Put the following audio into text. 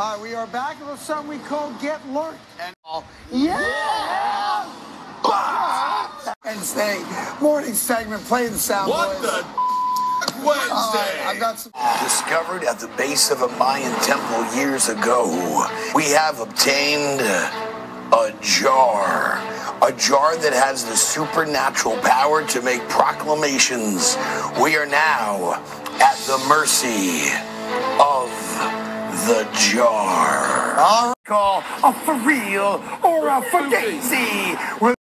All right, we are back with something we call Get Learned. And all. Yeah! Wednesday morning segment. Play the sound, What boys. the All Wednesday? right, I've got some. Discovered at the base of a Mayan temple years ago, we have obtained a jar. A jar that has the supernatural power to make proclamations. We are now at the mercy of the jar. All right, call a for real or a Fugazi.